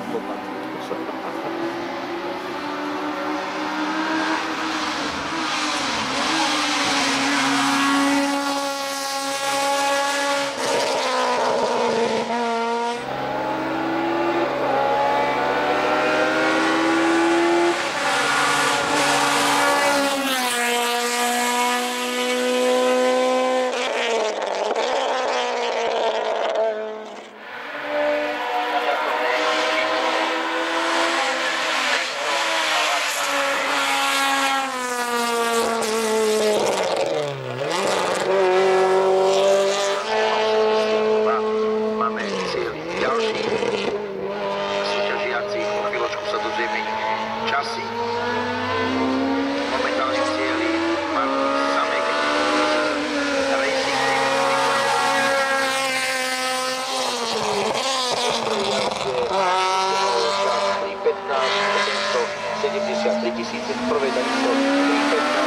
だった tisíce provedených.